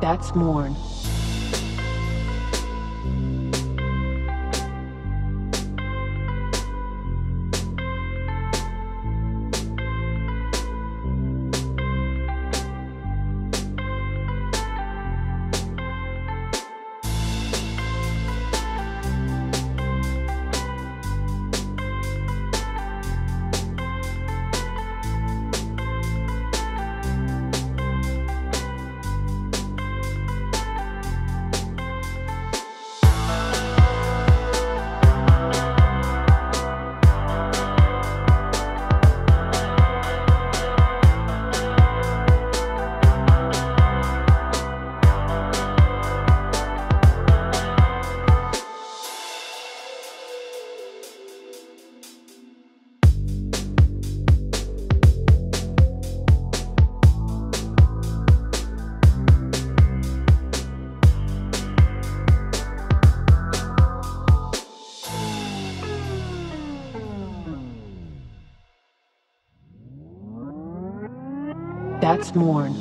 That's Morn. That's Morn.